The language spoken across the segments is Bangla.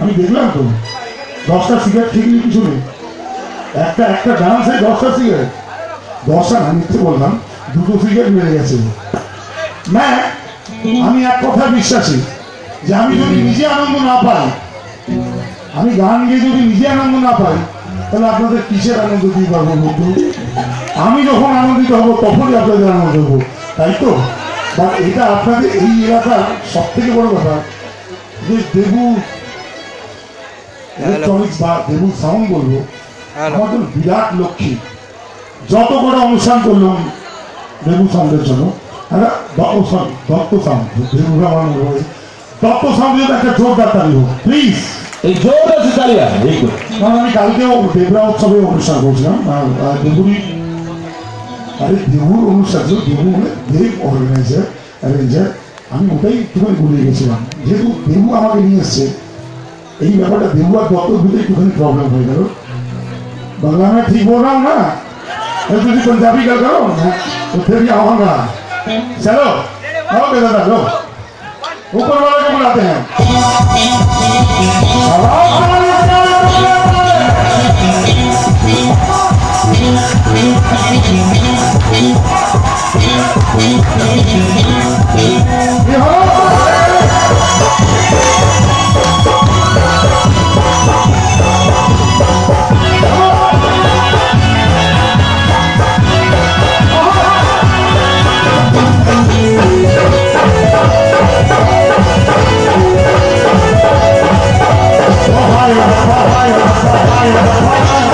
আমি দেখলাম তো। দশটা সিগারেট খেয়ে কিছু নেই একটা একটা ডান্সে দশটা সিগারেট দশটা না মিথ্যে বললাম, দুটো সিগারেট মেরে গেছে। না আমি এক কথা বিশ্বাসী যে আমি যদি নিজে আনন্দ না পাই, আমি গান গিয়ে যদি নিজে আনন্দ না পাই, তাহলে আপনাদের কিসের আনন্দ দিতে পারব বন্ধু আমি যখন আনন্দিত হব, তখনই আপনাদের আনন্দ দেবো। তাই তো? বা এটা আপনাদের এই এলাকার সব থেকে বড় ব্যাপার যে দেবু ইলেকট্রনিক্স বা দেবু সাউন্ড বলব আমাদের বিরাট লক্ষ্মী। যত করে অনুষ্ঠান করলাম দেবু সাউন্ডের জন্য একটা দত্ত সাউন্ড সাউন্ড দেবু মনে হয় দত্ত সাউন্ডের একটা জোরদার তালি হোক প্লিজ এই জোর আছে তালিয়া কারণ আমি কালকেও দেবরা উৎসবে অনুষ্ঠান করছিলাম আর আর দেবুরই আরে দেবুর অনুষ্ঠান ছিল দেবু মানে দেব অর্গানাইজার অ্যারেঞ্জার আমি ওটাই একটুখানি ভুলে গেছিলাম যেহেতু দেবু আমাকে নিয়ে এসছে এই ব্যাপারটা দেবু আর দত্ত দুটো একটুখানি প্রবলেম হয়ে গেল बांग्ला में ठीक बोल रहा हूँ ना मैं तुझे पंजाबी का करो तो फिर भी आऊंगा चलो आओ बेटा लो ऊपर वाले को बुलाते हैं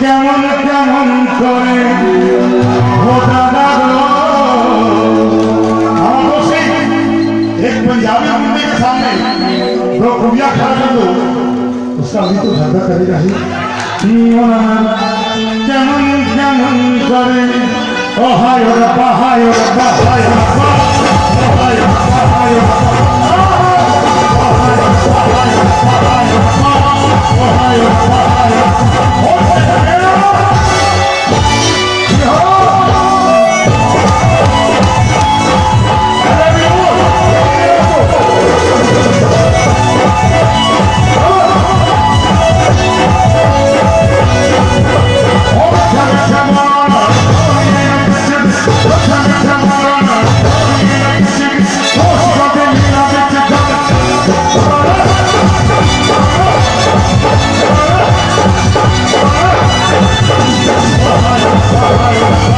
কেমন কেমন করে হোটা ডাকলো আমার दोस्त एक पंजाबी मुंडे के सामने जो खुबिया खड़ा कर दो उसका अभी तो धंधा करेगा ही মন আমার কেমন কেমন করে ও হায় ও রব্বা Música